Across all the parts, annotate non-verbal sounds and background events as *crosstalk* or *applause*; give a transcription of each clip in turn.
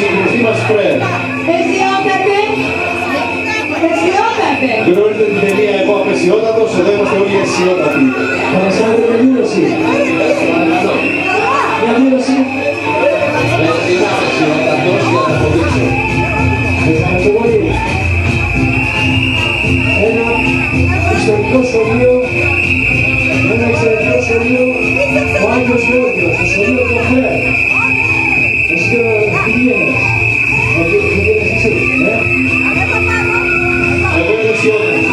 Γιώργος, η γνωστή μας πρέα. Αισιότατε. Αισιότατε. Γνωρίζετε την ταινία «Εγώ απεσιότατος», εδώ είμαστε όλοι αισιότατοι. Θα μας κάνετε μια δήλωση. Μια δήλωση. Ευχαριστώ πολύ. Ένα ιστορικό σχολείο, ένα ιστορικό σχολείο, ο Άγιος Γεώργιος, το σχολείο του Φρέ. Εσύ τι γίνες, τι γίνες εσύ, ε; Εγώ είμαι αισιότατος.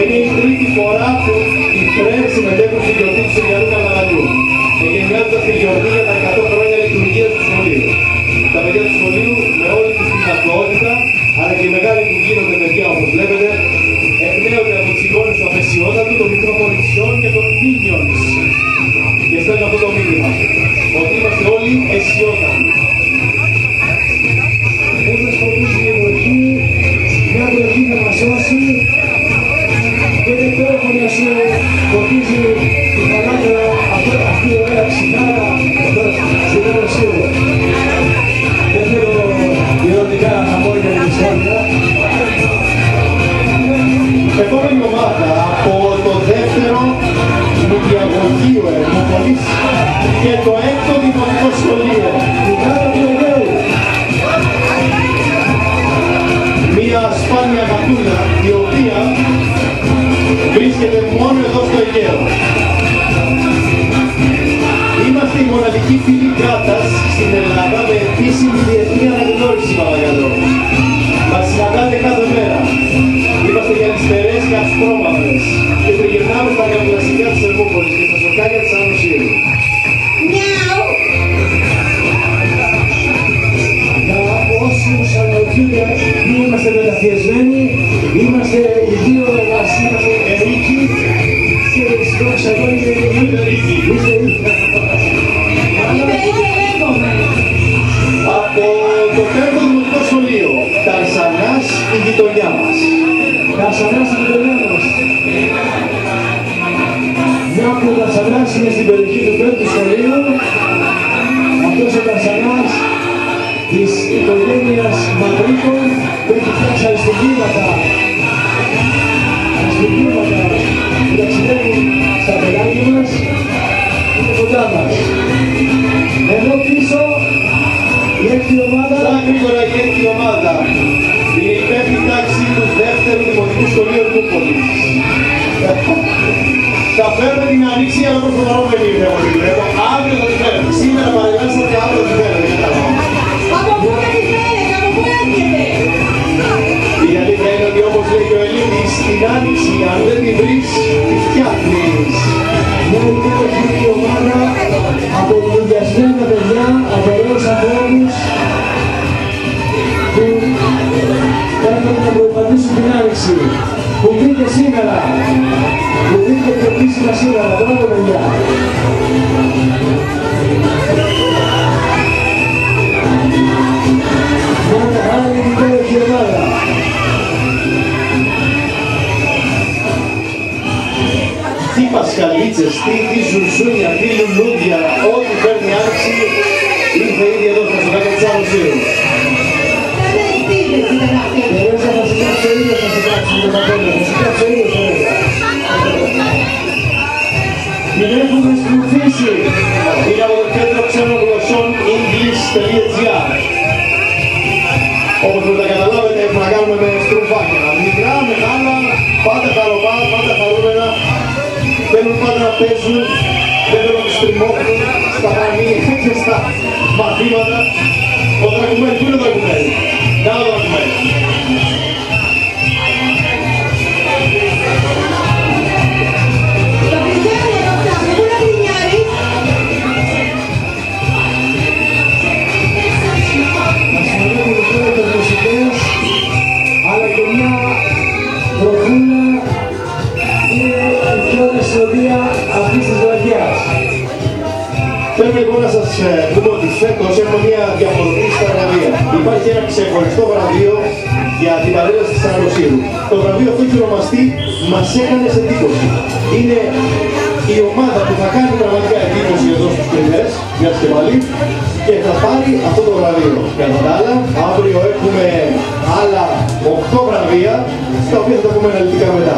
Είναι η τρίτη φορά που οι ΠΡΕ συμμετέχουν στη γιορτή του Συγγιανού Καρναβαλιού. Εγκαινιάζοντας τη γιορτή για τα 100 χρόνια λειτουργίας του σχολείου. Τα παιδιά του σχολείου με όλη τους την αθωότητα, αλλά και οι μεγάλοι που γίνονται παιδιά όπως βλέπετε, εμπνέονται από τις εικόνες του απεσιότατου, των μικρών πολιτισιών και των minions. Και στέλνω αυτό το μήνυμα, ότι είμαστε όλοι αισιότατοι. Como, είναι από ό,τι βλέπω. Αύριο θα τη φέρουμε. Σήμερα παρελάσσατε και αύριο θα τη φέρουμε. Από πού με τη φέρετε, από πού έρχεται. Η αλήθεια είναι ότι όπως λέει και ο Ελλήνης, την άνοιξη αν δεν τη βρεις, τη φτιάχνεις. Μια υπέροχη ομάδα από ενθουσιασμένα παιδιά, από ωραίους ανθρώπους που θέλουν να προπατήσουν την άνοιξη. Που μπήκε σήμερα, που μπήκε και επίσημα σήμερα. Μπράβο παιδιά. Μια άλλη υπέροχη ομάδα. Τι πασχαλίτσες, τι, τι ζουρζούνια, τι λουλούδια, ό,τι φέρνει άνοιξη, ήρθε ήδη εδώ στα σοκάκια της Άνω Σύρου. Δεν αισθήνεσαι την αυτή. Teresa θα σε κάψω ίδιος, θα σε κάψω με τα πόδια, θα σε κάψω ίδιος, Teresa. Την έχουμε σπουδήσει. Είναι από το κέντρο ξένων γλωσσών english.gr Όπως μπορείτε να καταλάβετε έχουμε να κάνουμε με στρουφάκια. Μικρά, μεγάλα, πάντα χαροπά, πάντα χαρούμενα. Θέλουν πάντα να παίζουν, δεν θέλουν να τους τριμώχνουν στα πανία και στα μαθήματα. Ο Δρακουμέν, πού είναι ο Δρακουμέν. Οι μουσικές, αλλά και μια προφούλα είναι η πιο δυστοδία αυτής της βραδιάς. Θέλω εγώ να σας ε, πούμε ότι φέτος έχω μια διαφορετική στα βραβεία. Υπάρχει ένα ξεχωριστό βραβείο για την παρέλαση της Ανοσύρου. Το βραβείο αυτό έχει ονομαστεί «Μας έκανες εντύπωση». είναι η ομάδα που θα κάνει πραγματικά εντύπωση εδώ στους κριτές, για και πάλι, και θα πάρει αυτό το βραβείο. Κατά τα άλλα, αύριο έχουμε άλλα 8 βραβεία, στα οποία θα τα πούμε αναλυτικά μετά.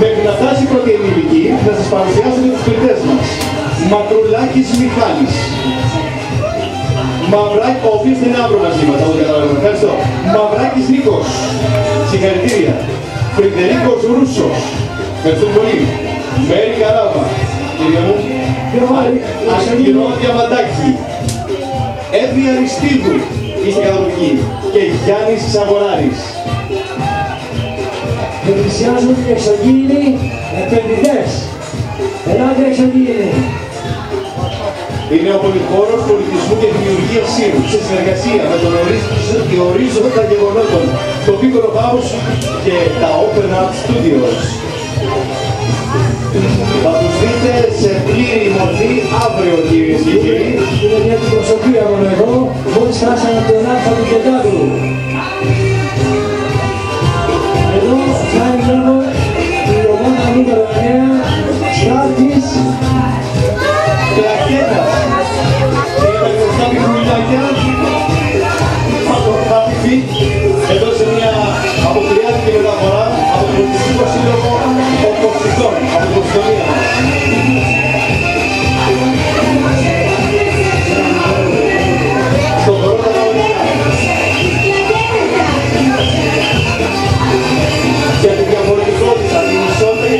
Μέχρι να φτάσει η πρώτη ενήλικη, θα σας παρουσιάσω και τους κριτές μας. Μακρουλάκης Μιχάλης. Μαυράκη, ο οποίος δεν είναι αύριο μαζί μας, από ό,τι καταλαβαίνω. Ευχαριστώ. Μαυράκης Νίκος. Συγχαρητήρια. Φρυδερίκος Ρούσος. Ευχαριστώ πολύ. Μέρη Καράβα. Κύριε μου. Αργυρό Διαμαντάκη. Εύη Αριστίδου. Είστε καταπληκτικοί. Και Γιάννης Σαγοράρης. Πλησιάζουν οι εξωγήινοι επενδυτές. Ελάτε εξωγήινοι. Είναι ο πολυχώρος πολιτισμού και δημιουργία Σύρους σε συνεργασία με τον ορίζοντα ορίζοντα γεγονότων, το Piccolo House και τα Open Art Studios. Θα τους δείτε σε πλήρη μορφή αύριο κυρίες και κύριοι. Είναι μια αντιπροσωπεία μόνο εδώ, μόλις φτάσαμε από τον Άλφα του Κεντάδου. Εδώ φτάνει μόνο η ομάδα νούμερο 9, Στάρτης, Κλακέτας. Και τα γνωστά πιχουλάκια. Φωτογράφη εδώ σε μια αποκριάτικη μεταφορά από τον Πολιτιστικό Σύλλογο Οπτικών από την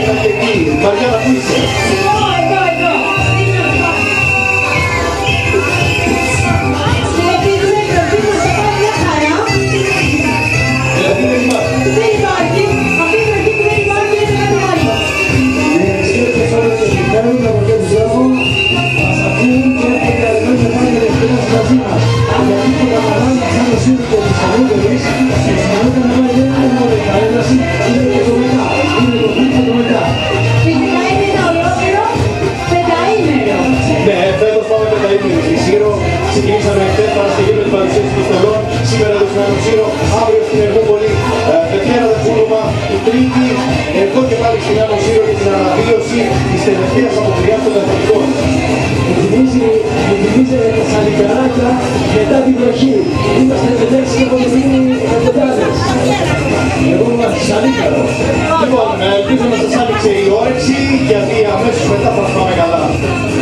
ισότητα και την αλληλεγγύη. Μαριάννα, πού Σήμερα το Συνάνο Σύρο, αύριο στην Εργούπολη. Ε, Δευτέρα το Κούλωμα, η Τρίτη, εδώ και πάλι στην Άνω Σύρο για την αναβίωση της τελευταίας αποκριάς των εθνικών. Μου θυμίζει, μου θυμίζει τα σαλικαράκια μετά την βροχή. Είμαστε πεντέξι και έχουμε μείνει εκατοντάδες. Εγώ είμαι σαλίκαρος. Λοιπόν, ε, ελπίζω να σας άνοιξε η όρεξη, γιατί αμέσως μετά θα πάμε καλά.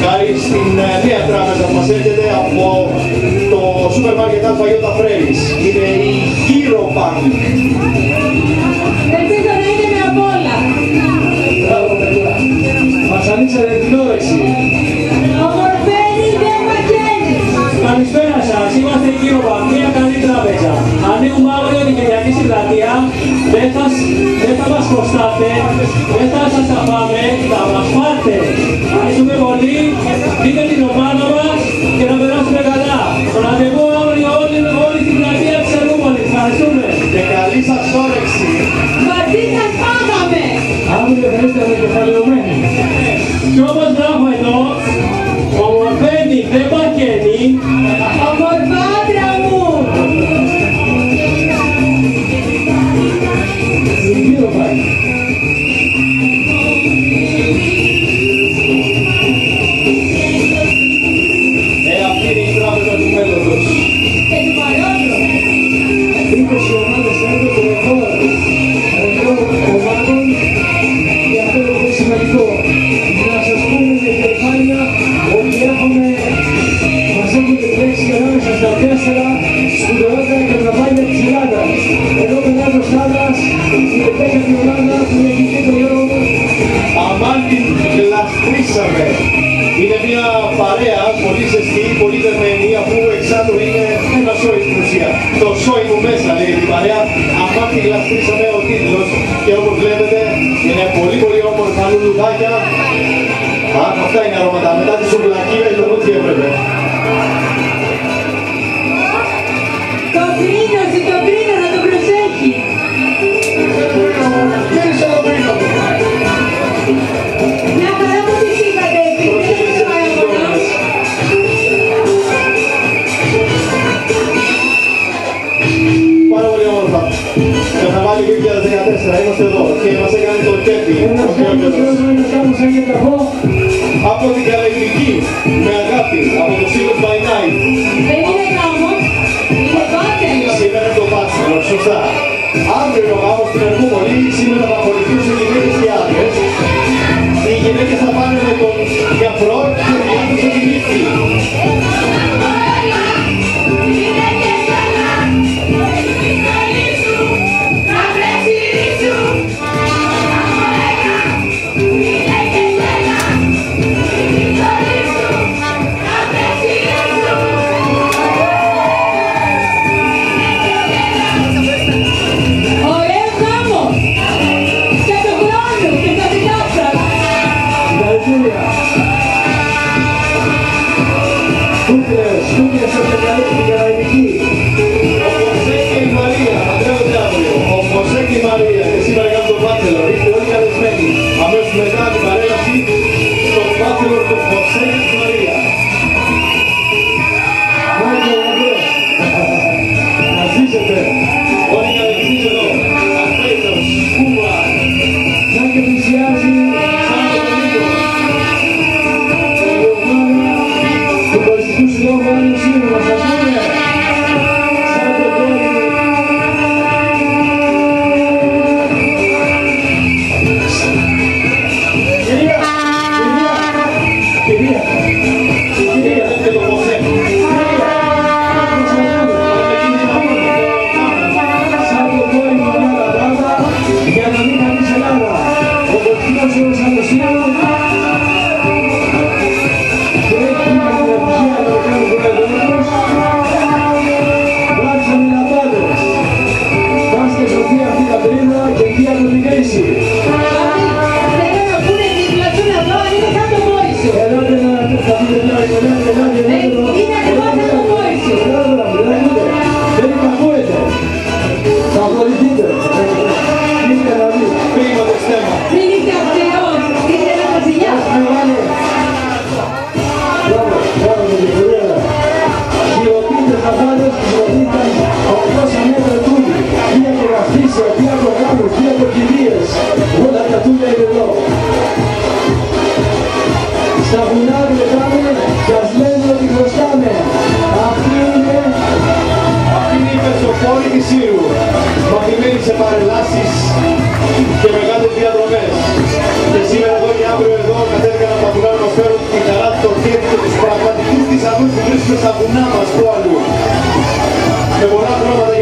Χάρη στην ε, νέα τράπεζα που μας έρχεται από το σούπερ μάρκετ ΑΙ Φρέρις. Είναι η Hero Bank. Μπράβο παιδιά. Μας ανοίξατε την όρεξη. Καλησπέρα σας, είμαστε η Κύροβα, μια καλή τράπεζα. Ανοίγουμε αύριο την Κυριακή στην πλατεία. Δεν θα, δεν θα μας κοστάτε, δεν θα σας τα πάμε, θα μας πάτε. Ευχαριστούμε πολύ, δείτε Αύριο θα είστε ανακεφαλαιωμένοι.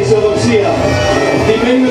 αισιοδοξία. Τιμένη με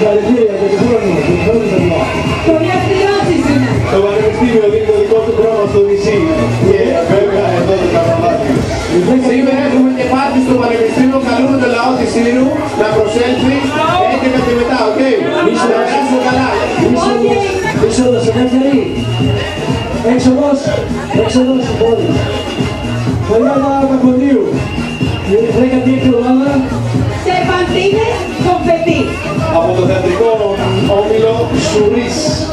Συγχαρητήρια για την μας, την μας. Το Πανεπιστήμιο δίνει το δικό του δρόμο στο νησί και βέβαια εδώ το Καραμάτι. Λοιπόν, σήμερα έχουμε και πάρτι στο Πανεπιστήμιο, καλούμε το λαό της Ήρου να προσέλθει 11 και μετά, οκ. Να περάσουμε καλά. Είσοδος ελεύθερη. Έξοδος, έξοδος πόλης. Μαριάννα Κακονίου, η γυναίκα από το θεατρικό όμιλο Σουρίς.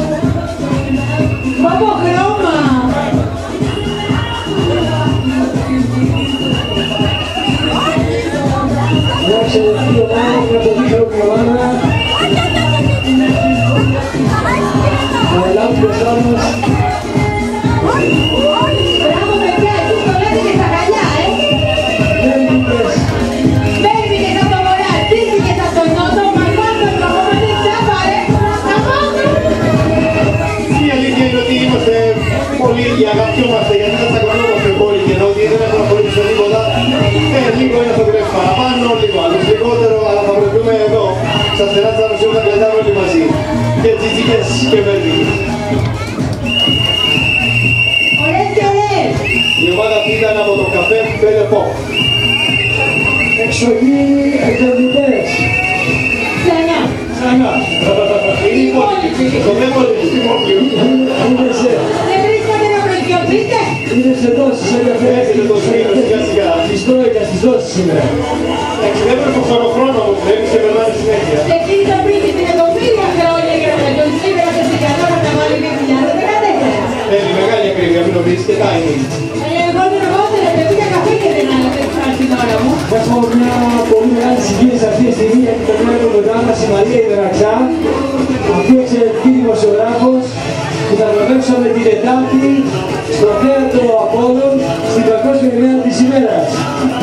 Και τζιτζίκες και βέλγοι. Ωραίες και ωραίες. Η ομάδα αυτή ήταν από το καφέ Πέλε Pop. Εξοχή εκδοτητές. Ξανά. Ξανά. Είναι υπόλοιποι. Το δεν μπορεί Είναι σε, Δεν βρίσκατε να προοικειωθείτε. είναι σε δόσεις ενδιαφέρον. Έχετε το σπίτι σιγά σιγά. Της Τρόικας, της δόσεις είναι. Εντάξει, δεν πρέπει το χρόνο όμως, πρέπει και περνάει συνέχεια. Εκείνη ήταν πριν και την μεγάλη ακρίβεια, μην νομίζεις και timing. Εγώ δεν αργότερα παιδί για καφέ και δεν άλλαξε την ώρα μου. Έχω μια πολύ μεγάλη συγκίνηση αυτή τη στιγμή γιατί το βλέπω κοντά μας η Μαρία Ιδραξά, αυτή η εξαιρετική δημοσιογράφος που θα βραβεύσαμε την Τετάρτη στο θέατρο Απόλλων στην Παγκόσμια ημέρα της ημέρας.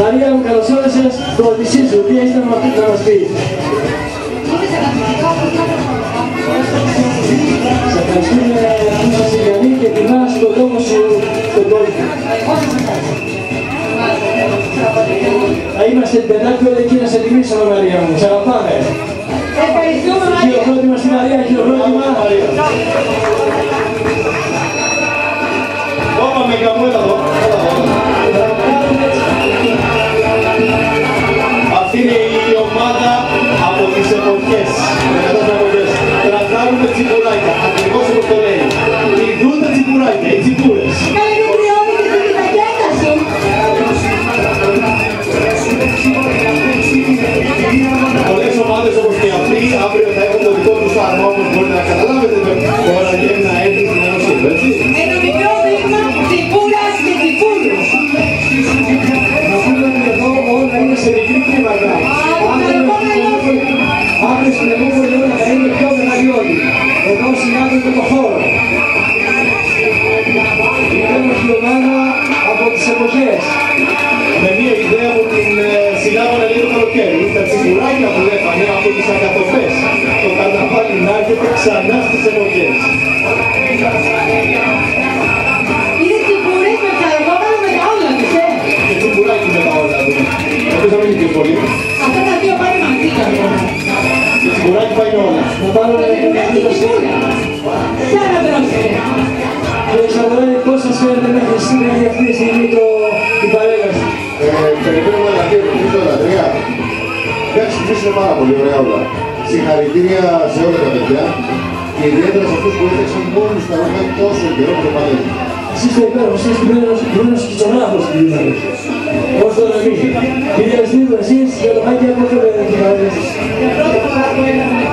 Μαρία μου καλώς όρισες το οδυσσί σου, τι έχεις να μας να μας πεις; Σε ευχαριστούμε που είσαι συγκανή και τιμάς τον τόπο σου στον κόσμο. Θα είμαστε την Τετάρτη όλοι εκεί να σε τιμήσουμε Μαρία μου. Σε αγαπάμε. Ευχαριστούμε Μαρία. Χειροκρότημα στη Μαρία, χειροκρότημα. Όπα με καμού, έλα εδώ. Έλα εδώ. Τραζάρουν τσιπουράκια, ακριβώς όπως το λέει. Ιδρούν τα τσιπουράκια, οι τσιπούρες. Καλή μου τριώδη και την πακέτα σου. Πολλές ομάδες όπως και αυτή αύριο θα έχουν το δικό τους άρμα όπως μπορείτε να καταλάβετε τώρα βγαίνει να έρθει στην Ένωση, έτσι.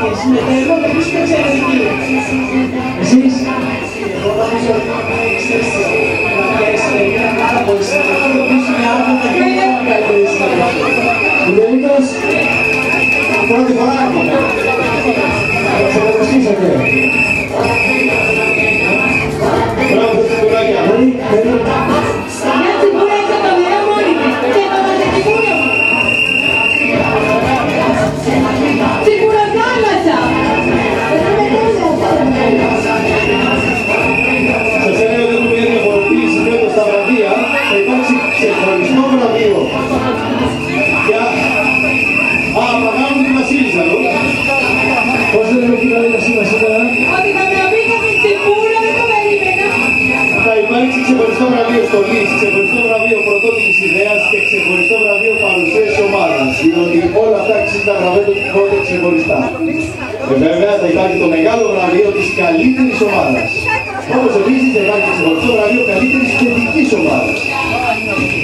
Έλαβα και συμμετέχω, με βρίσκω εξαιρετική. Εσείς, Εγώ νομίζω ότι είναι εξαιρετική μακρές είναι πάρα πολύ σημαντικό. Νομίζω είναι άτομα τα οποία είναι καλύτερη συνεργασία. Λεωνίδας, Πρώτη φορά ακόμα. σε καταστήσατε. Μπράβο, τσιμπουράκια. Δηλαδή, δηλαδή, Μια της ομάδας. Διότι όλα αυτά αξίζουν τα βραβεία ξεχωριστά. Και βέβαια θα υπάρχει το μεγάλο βραβείο της καλύτερης ομάδας. Όπως επίσης θα υπάρχει ξεχωριστό βραβείο καλύτερης θετικής ομάδας.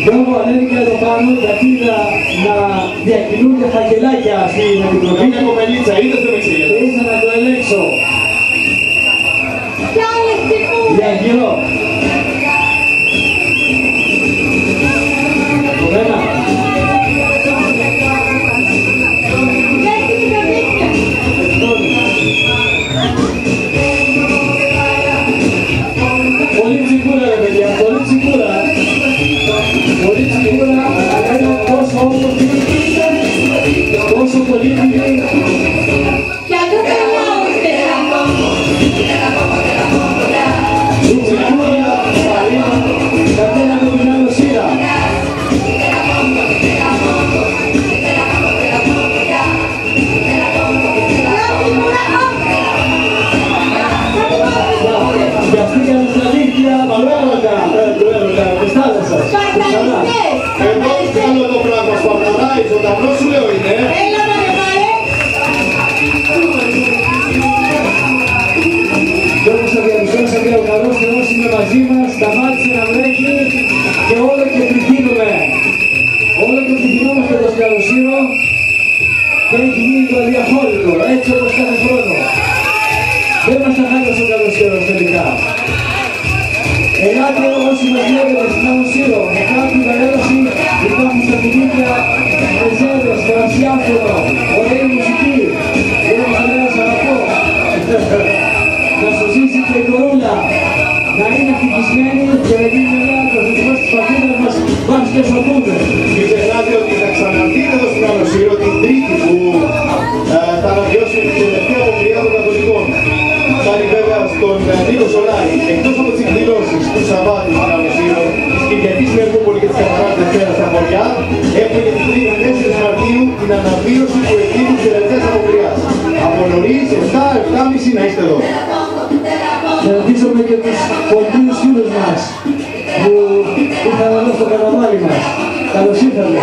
Λόγω ανέβηκα εδώ πάνω γιατί να, να διακινούνται φακελάκια στην Επιτροπή Καμιά κοπελίτσα, είδες δεν με και ξέρετε. ήρθα να το ελέγξω. Κι άλλες τυπούρες. Για γύρω. Σπαρτανάη, ζωντανό σου λέω είναι. Έλα να με πάρε. Και όπως θα διαπιστώσατε, ο καλός Θεός είναι μαζί μας, σταμάτησε να βρέχει και όλο και πληθύνουμε. Όλο και πληθυνόμαστε το σκαλοσύρο και έχει γίνει το αδιαχώρητο, έτσι όπως κάθε χρόνο. Δεν μας τα χάλασε ο καλοσύρος τελικά. Ελάτε όσοι μας βλέπετε στην Καλοσύρο, με κάποια παρέλαση υπάρχουν στα κουμπίκια ρεζέρβες, κρασιάφωνο, ωραία μουσική. Δεν μας αρέσει αγαπώ. Να σου ζήσει και η κορούλα. Να είναι ευτυχισμένη και να γίνει μια το θεσμός της πατρίδας μας βάζει και σωθούμε. Μην ξεχνάτε ότι θα ξαναρθείτε εδώ στην Καλοσύρο την Τρίτη που ε, θα αναβιώσουμε την τελευταία αποκριά των Καθολικών. Χάρη βέβαια στον ε, Νίκο Σολάρη, εκτός από τις εκδηλώσεις του Σαββάτου στην Καλοσύρο, της Κυριακής Μερκούπολη και της Καθαράς Δευτέρα στα χωριά, έχουμε και την Τρίτη 4 Μαρτίου την αναβίωση του εκτύπου της τελευταίας αποκριάς. Από νωρίς, 7, 7.30 να είστε εδώ. Χαιρετίζουμε και τους κοντινούς φίλους μας που ήρθαν εδώ στο καρναβάλι μας. Καλώς ήρθατε.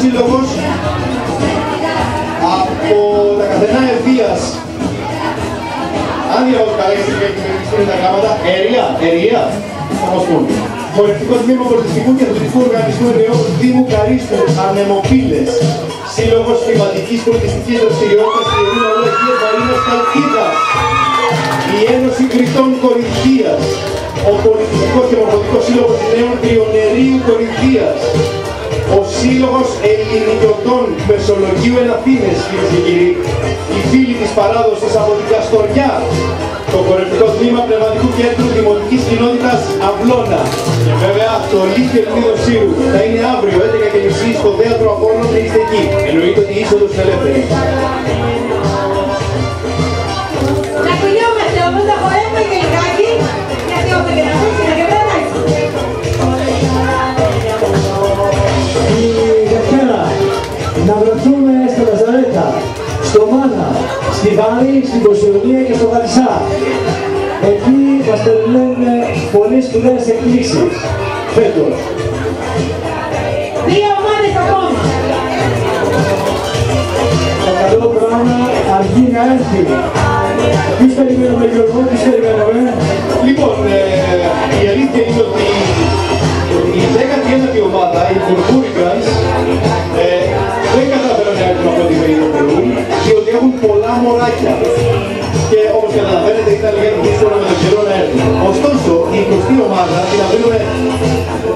Σύλλογος από τα καθενά ευβίας αν διαβάζω καλά και στην τα γράμματα, ερεία, ερεία, θα μας πούν. Χορευτικό τμήμα πολιτιστικού και αθλητικού οργανισμού ενοιών Δήμου Καρίστου, Ανεμοπύλες. Σύλλογος Κλιματικής Πολιτιστικής Δραστηριότητας και Ιερού Ναού Αγίας Μαρίνας Καλκίδας. Η Ένωση Κρητών Κορινθίας. Ο Πολιτιστικός και Μορφωτικός Σύλλογος Νέων Τριονερίου Κορινθίας. Ο Σύλλογος Ελληνικιωτών Μεσολογίου εν Αθήνες, κυρίες και κύριοι. Οι φίλοι της παράδοσης από την Καστοριά. Το χορευτικό τμήμα Πνευματικού Κέντρου Δημοτικής Κοινότητας Αυλώνα. Και βέβαια το Λύκειο Ελπίδο Σύρου θα είναι αύριο 11.30 στο Θέατρο Απόλλων και είστε εκεί. Εννοείται ότι η είσοδος είναι ελεύθερη. Στη Βάρη, στην Κοσιονία και στο Βαρισά. Εκεί μας περιμένουν πολύ σπουδαίες εκπλήξεις φέτος. Δύο ομάδες ακόμα. Το καλό πράγμα αργεί να έρθει. Ποιους περιμένουμε Γιώργο, ποιους περιμένουμε; Λοιπόν, ε, η αλήθεια είναι ότι η 19η ομάδα, οι Κουρκούρικας, ε, δεν κατάφεραν να έρθουν από την περίοδο Περού, διότι έχουν πολλά μωράκια. Και όπως καταλαβαίνετε ήταν λίγο δύσκολο με τον καιρό να έρθουν. Ωστόσο, η 20η ομάδα την αφήνουμε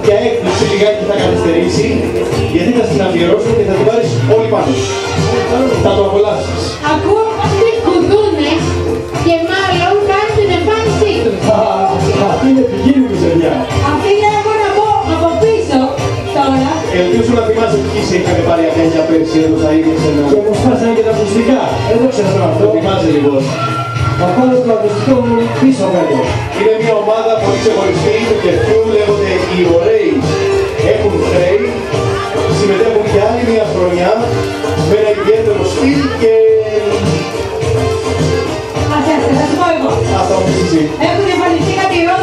για έκπληξη λιγάκι θα καθυστερήσει, γιατί θα την αφιερώσουμε και θα την πάρεις όλοι πάνω. σου. Θα το απολαύσεις. Ακούω τις κουδούνες και μάλλον κάνουν την εμφάνισή τους. Α, *laughs* Αυτή είναι επικίνδυνη παιδιά. Αυτή λέγω Ελπίζω να θυμάσαι ποιοι σε είχαν πάρει αγένεια πέρσι εδώ στα ίδια σε Και μου σπάσανε και τα ακουστικά; Δεν το ξέρω αυτό. Το θυμάσαι λοιπόν. Θα πάρω το ακουστικό μου πίσω κάτω. Είναι μια ομάδα πολύ ξεχωριστή του κεφτού, λέγονται οι ωραίοι. Έχουν χρέη, συμμετέχουν για άλλη μια χρονιά με ένα ιδιαίτερο στυλ και Ας έρθετε, θα σου πω εγώ. ας τα πεις εσύ. Έχουν εμφανιστεί κάτι ροζ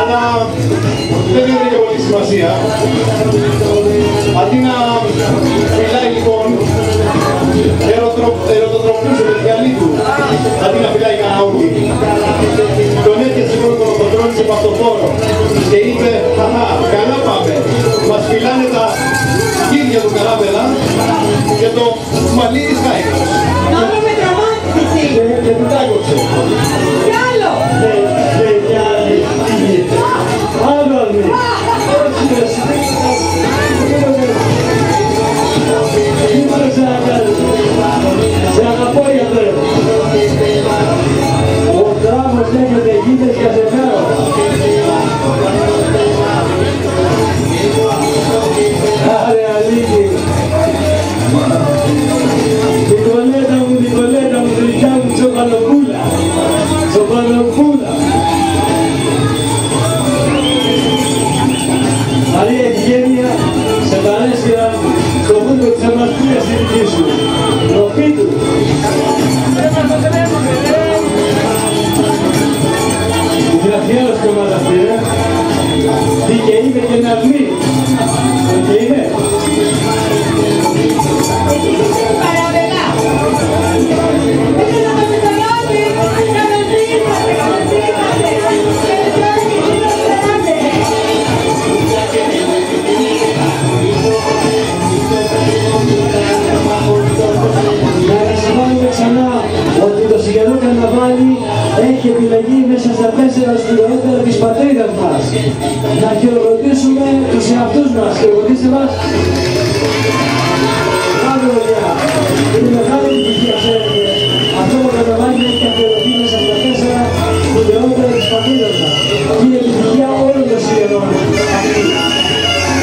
αλλά δεν έδινε και πολύ σημασία. Αντί να μιλάει λοιπόν, ερωτρο- ερωτοτροπούσε με τη γυαλί του, αντί να μιλάει καναούκι. Τον έπιασε λοιπόν τον οχοτρώνησε από το φόρο και είπε «Αχα, καλά πάμε, μας φυλάνε τα γύρια του Καράβελα και το μαλλί της Χάικας». Νόμο με τρομάτισε εσύ. Και και του τάκοψε. Κι άλλο. Λέει, λέει μια άλλη. Άλλο άλλη. Μαρία Ευγένεια, σε παρέσυρα στο βούτο της αμαρτίας στη δικής σου. Ροπή του. Γραφιάρος και ομάδα αυτή, ε. Τι και είναι και να βγει. Τι και είναι. Εσύ είσαι παραβελά. Έχει επιλεγεί μέσα στα τέσσερα σπουδαιότερα της πατρίδας μας. Να χειροκροτήσουμε τους εαυτούς μας. Χειροκροτήστε μας. Πάμε παιδιά. Είναι μεγάλη επιτυχία, ξέρετε. Αυτό το καρναβάλι έχει καθιερωθεί μέσα στα τέσσερα σπουδαιότερα της πατρίδας μας. Και είναι επιτυχία όλων των σημερινών.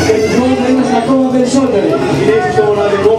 Και λοιπόν θα είμαστε ακόμα περισσότεροι. Είναι ίσως το μοναδικό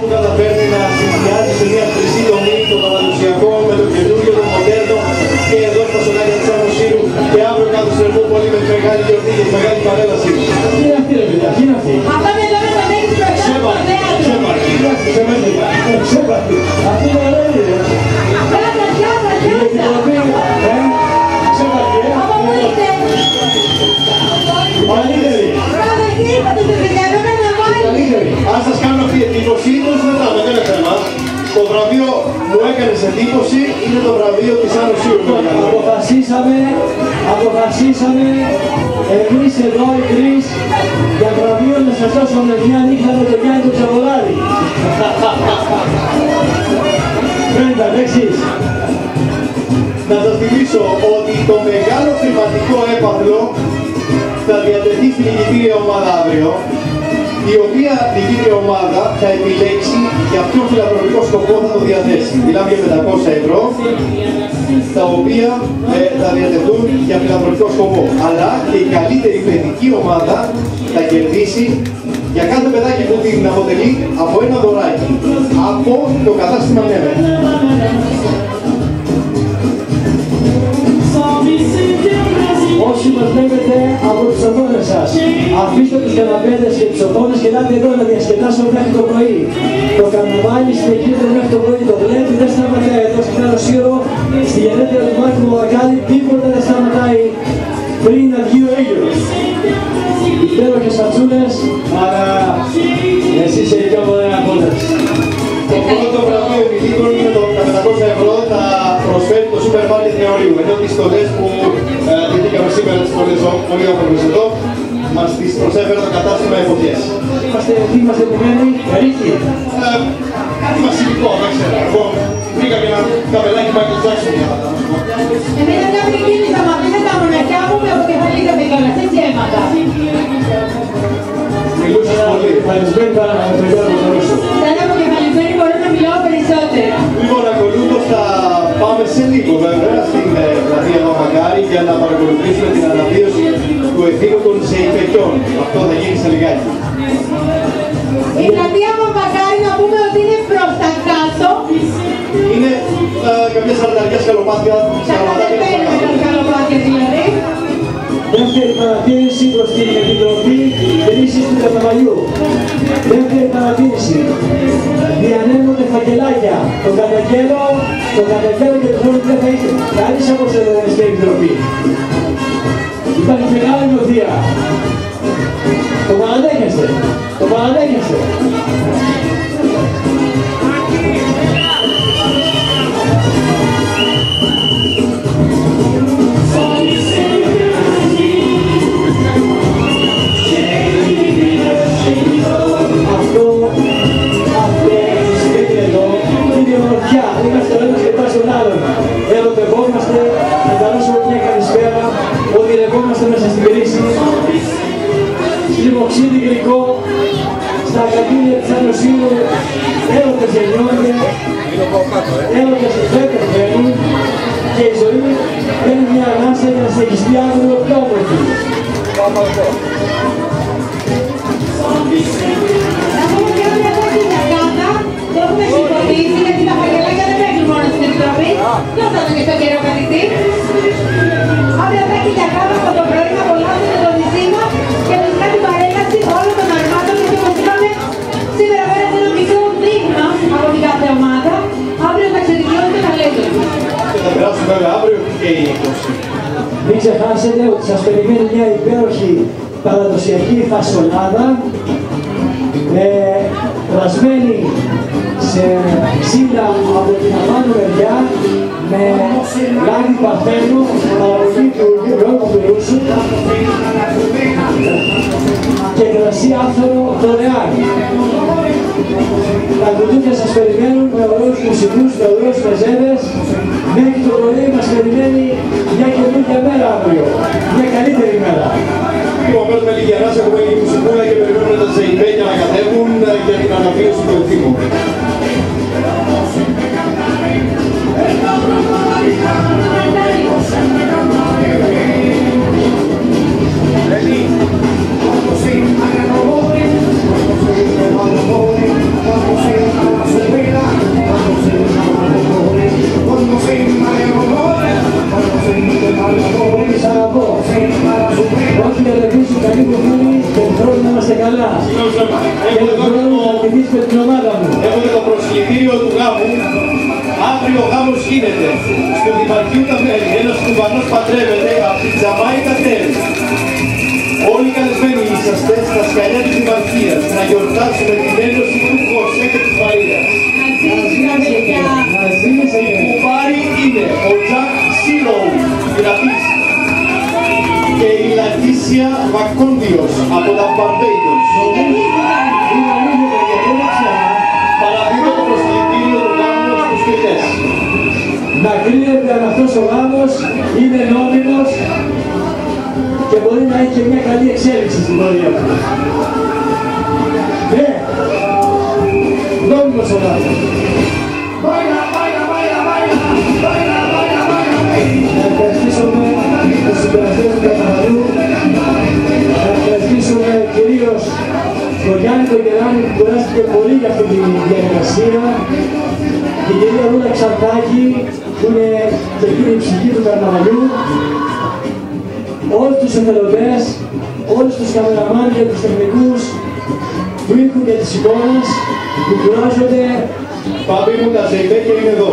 κάνω αυτή η εντύπωση, το συζητάμε, δεν είναι θέμα. Το βραβείο μου έκανες εντύπωση είναι το βραβείο της Άνω Σύρου. Αποφασίσαμε, αποφασίσαμε εμείς εδώ οι τρεις για βραβείο να σας δώσουμε μια νύχτα με τον Γιάννη τον Τσαβολάρη. Φαίνεται, εξής. Να σας θυμίσω ότι το μεγάλο χρηματικό έπαθλο θα διατεθεί στην νικητήρια ομάδα αύριο, η οποία νικήτρια ομάδα θα επιλέξει για ποιο φιλανθρωπικό σκοπό θα το διαθέσει. Μιλάμε για 500 ευρώ, τα οποία ε, θα διατεθούν για φιλανθρωπικό σκοπό. Αλλά και η καλύτερη παιδική ομάδα θα κερδίσει για κάθε παιδάκι που την αποτελεί από ένα δωράκι από το κατάστημα Νέβερ. Όσοι μας βλέπετε από τις οθόνες σας, αφήστε τους καναπέδες και τις οθόνες και ελάτε εδώ να διασκεδάσουμε μέχρι το πρωί. Το καρναβάλι συνεχίζεται μέχρι το πρωί, το βλέπετε, δεν σταματάει εδώ στην Άνω Σύρο, στη γενέτεια του Μάρκου Μαγακάλη, τίποτα δεν σταματάει πριν να βγει ο ήλιος. Υπέροχες φατσούλες, αλλά εσείς είσαι οι πιο ωραία κόντρες. Το πρώτο βραβείο επιτύπων με το 500 ευρώ θα προσφέρει το Super Market Νεωρίου. Ενώ τις στολές που ε, αντιλήκαμε σήμερα τις στολές πολύ όμορφες εδώ, μας τις προσέφερε το κατάστημα εποχές. Είμαστε, τι είμαστε επομένοι, περίφη. Ε, κάτι βασιλικό, δεν ξέρω. Εγώ βρήκα και ένα καπελάκι Michael Jackson για να τα σου πω. Εμένα κάποια κίνησα με αφήνε τα μονακιά μου με αποκεφαλίζεται κιόλας, έτσι έμαθα. Μιλούσες πολύ. Ευχαριστούμε πάρα παρακολουθήσουμε την αναβίωση του ευθύνου των Ζεϊπετιών. Αυτό θα γίνει σε λιγάκι. Η πλατεία Παπακάρη να πούμε ότι είναι προς τα κάτω. Είναι ε, καμιά σαρανταριά σκαλοπάτια, σκαλοπάτια προς τα Καταλαβαίνουμε κάτω. τα σκαλοπάτια δηλαδή. Δεύτερη παρατήρηση προς την Επιτροπή Χρήσης του Καταβαλιού. Δεύτερη παρατήρηση. Διανέμονται φακελάκια. Το καταγγέλω, το καταγγέλω και το χρόνο δεν θα είσαι κανείς από την Ευρωπαϊκή Επιτροπή. Υπάρχει μεγάλη νοθεία. Το παραδέχεστε. Το παραδέχεστε. Λιμοξίδι γλυκό, στα κατήλια της Ανοσίου, έρωτες γεννιόνται, έρωτες δεν πεθαίνουν και η ζωή είναι μια ανάσα για να συνεχιστεί αύριο πιο όμορφη. Να πούμε και ότι εδώ την Διακάτα το έχουμε συμφωνήσει γιατί τα φαγγελάκια δεν παίρνουν μόνο στην Επιτροπή. Δεν θα και στον κύριο Κατητή. Αύριο θα έχει Διακάτα από το πρωί να απολαύσετε το νησί μας και φυσικά την Και θα περάσουμε βέβαια αύριο και η 20. Μην ξεχάσετε ότι σας περιμένει μια υπέροχη παραδοσιακή φασολάδα ε, βρασμένη σε ξύλα από την απάνω μεριά με λάδι παρθένο, παραγωγή του Γιώργου του Ρούσου και κρασί άφθονο δωρεάν. Τα κουτούκια σας περιμένουν με ωραίους μουσικούς, με ωραίους πεζέδες. Μέχρι το πρωί μας περιμένει μια καινούργια μέρα αύριο. Μια καλύτερη μέρα. Λοιπόν, παίρνουμε λίγη ανάσα, έχουμε λίγη μουσικούλα και περιμένουμε τα Ζεϊπέτια να κατέβουν ε, για την αναβίωση του ευθύνου. Πολύ σας αγαπώ. Όχι να ρεβίσουν καλή κουβούνη και χρόνου να είμαστε καλά. Και Έχω εδώ χρόνου να το- τιμήσουμε την ομάδα μου. Έχω και το προσκλητήριο του γάμου. Αύριο ο γάμος γίνεται. Στο Δημαρχείο Ταβέλη, ένας κουμπανός παντρεύεται από την Τζαμάικα Τέλη. Όλοι καλεσμένοι είσαστε στα σκαλιά της Δημαρχίας να γιορτάσουμε την ένωση του Χωσέ και της Μαρίας. Να ζήσει Η κουμπάρη είναι ο Τζακ Σίλοου, γραφής, και η Λατήσια Βακόντιος από τα Μπαρμπέιτος. Να κρίνεται αν αυτός ο γάμος είναι νόμιμος και μπορεί να έχει και μια καλή εξέλιξη στην πορεία του. Ναι, νόμιμος ο γάμος. Να ευχαριστήσουμε τους συμπεραστές του Καταναλού, να ευχαριστήσουμε κυρίως τον Γιάννη τον Γεράνη που κουράστηκε πολύ για αυτή τη διαδικασία, την κυρία Ρούλα Ξαρτάκη που είναι και εκείνη η ψυχή του καρναβαλιού, όλους τους εθελοντές, όλους τους καμεραμάν και τους τεχνικούς του ήχου και της εικόνας που κουράζονται Πάπη μου, τα Ζεϊπέτια είναι εδώ.